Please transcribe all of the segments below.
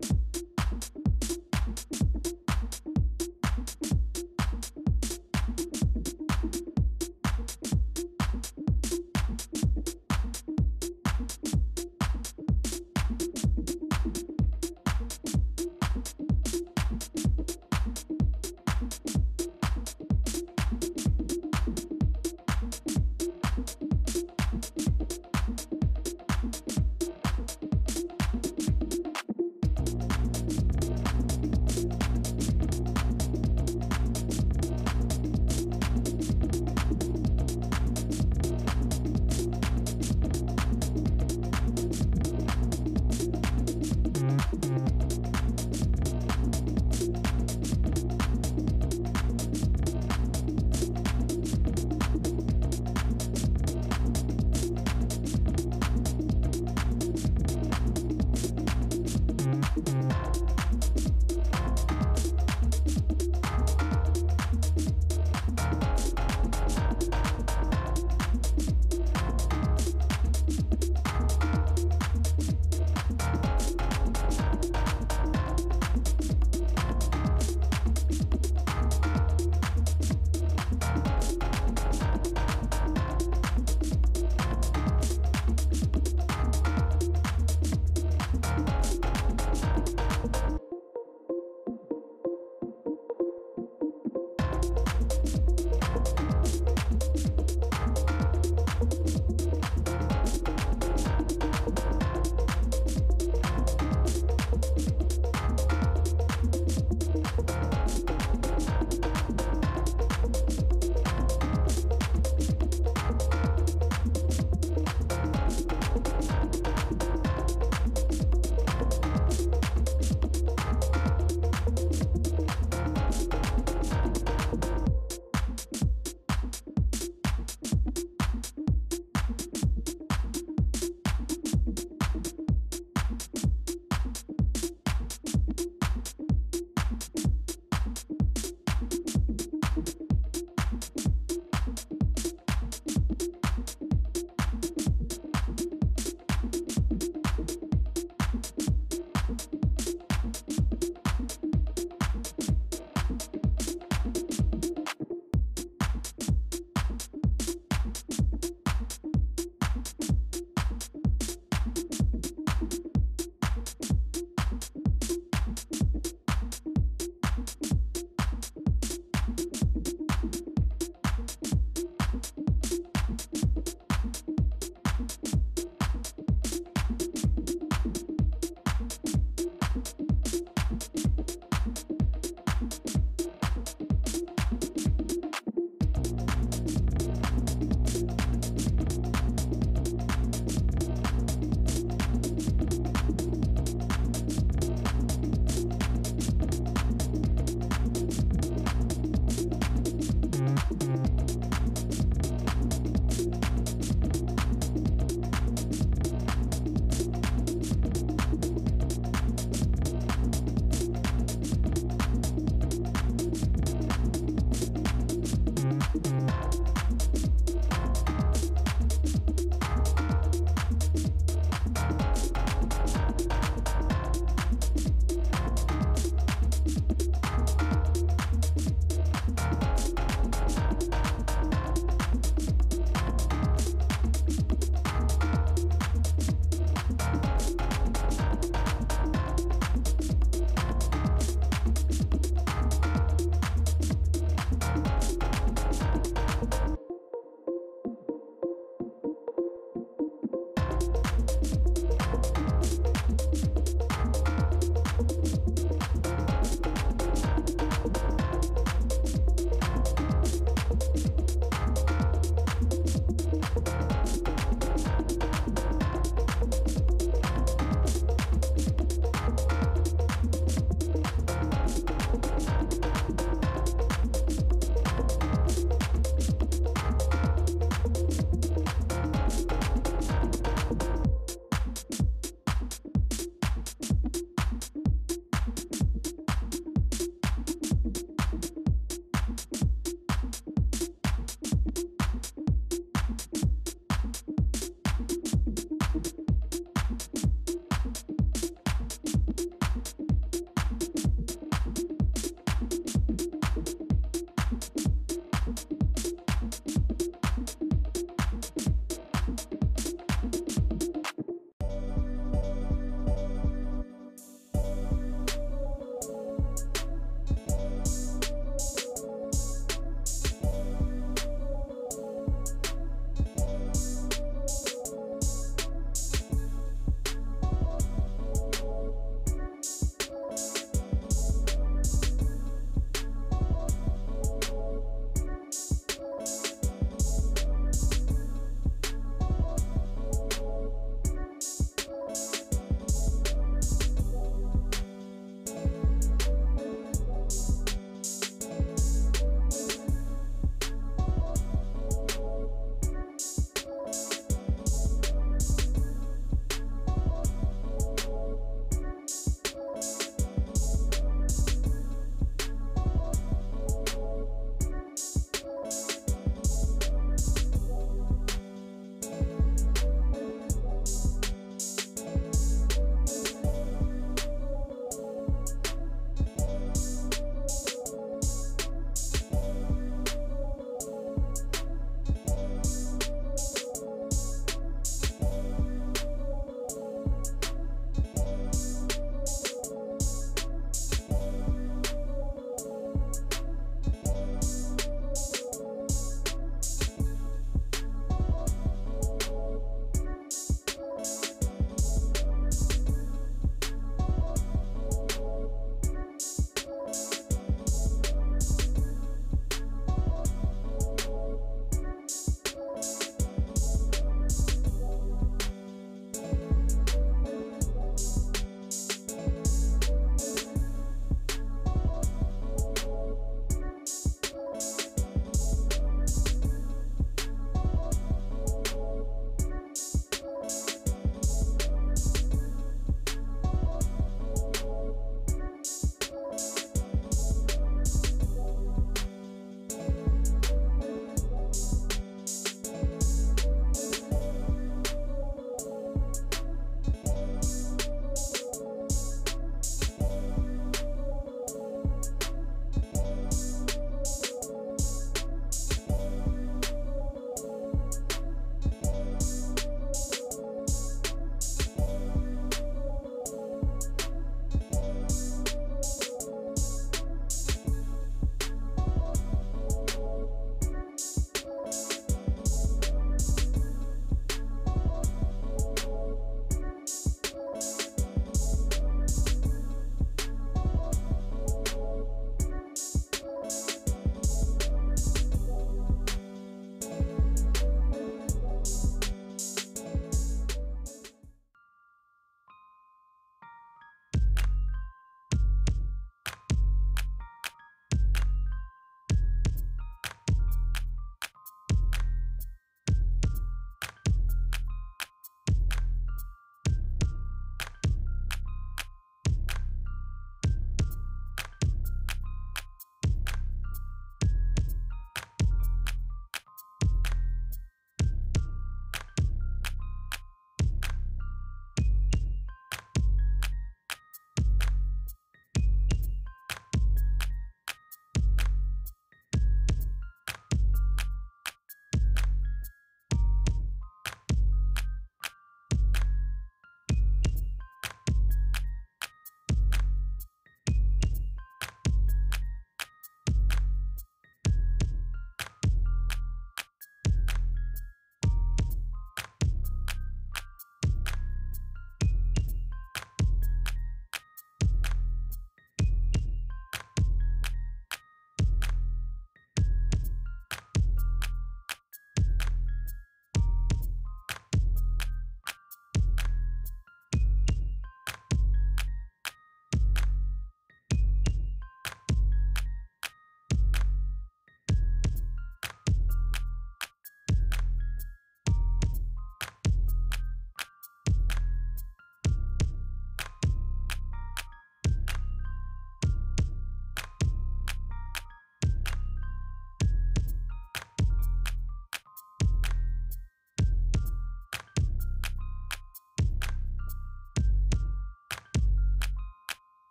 you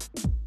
you